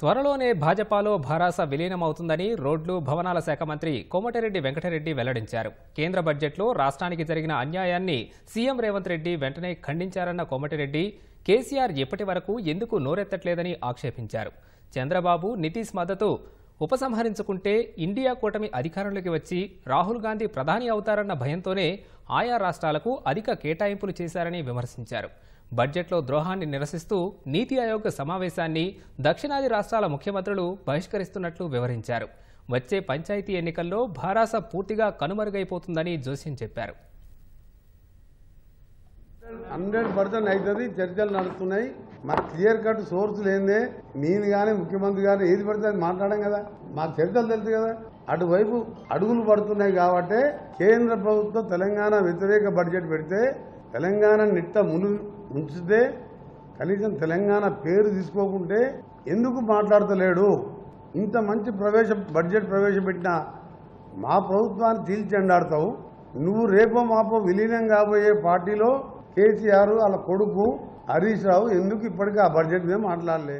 త్వరలోనే భాజపాలో భారాస విలీనమవుతుందని రోడ్లు భవనాల శాఖ మంత్రి కోమటిరెడ్డి వెంకటరెడ్డి వెల్లడించారు. కేంద్ర బడ్జెట్లో రాష్ట్రానికి జరిగిన అన్యాయాన్ని సీఎం రేవంత్ రెడ్డి వెంటనే ఖండించారన్న కోమటిరెడ్డి కేసీఆర్ ఇప్పటి వరకు ఎందుకు నోరెత్తట్లేదని ఆక్షేపించారు. చంద్రబాబు నితీష్ మద్దతు ఉపసంహరించుకుంటే ఇండియా కూటమి అధికారంలోకి వచ్చి రాహుల్ గాంధీ ప్రధాని అవుతారన్న భయంతోనే ఆయా రాష్ట్రాలకు అధిక కేటాయింపులు చేశారని విమర్శించారు. బడ్జెట్లో ద్రోహాన్ని నిరసిస్తూ నీతి ఆయోగ్ సమావేశాన్ని దక్షిణాది రాష్ట్రాల ముఖ్యమంత్రులు బహిష్కరిస్తున్నట్లు వివరించారు. వచ్చే పంచాయతీ ఎన్నికల్లో భారాస పూర్తిగా కనుమరుగైపోతుందని జోస్యం చెప్పారు. హండ్రెడ్ పర్సెంట్ అవుతుంది చర్చలు నడుస్తున్నాయి. మరి క్లియర్ కట్ సోర్స్ లేదే నేను కానీ ముఖ్యమంత్రి కానీ ఏది పడితే అది మాట్లాడాం కదా. మాకు చర్చలు తెలుసు కదా. అటువైపు అడుగులు పడుతున్నాయి కాబట్టి కేంద్ర ప్రభుత్వం తెలంగాణ వ్యతిరేక బడ్జెట్ పెడితే తెలంగాణ నిట్ట మును ఉంచితే కనీసం తెలంగాణ పేరు తీసుకోకుంటే ఎందుకు మాట్లాడతలేడు? ఇంత మంచి ప్రవేశ బడ్జెట్ ప్రవేశపెట్టిన మా ప్రభుత్వాన్ని తీల్చెండాడతావు నువ్వు రేపో మాపో విలీనం కాబోయే పార్టీలో కేసీఆర్ వాళ్ళ కొడుకు హరీష్ రావు ఎందుకు ఇప్పటికీ ఆ బడ్జెట్ మీద మాట్లాడలే?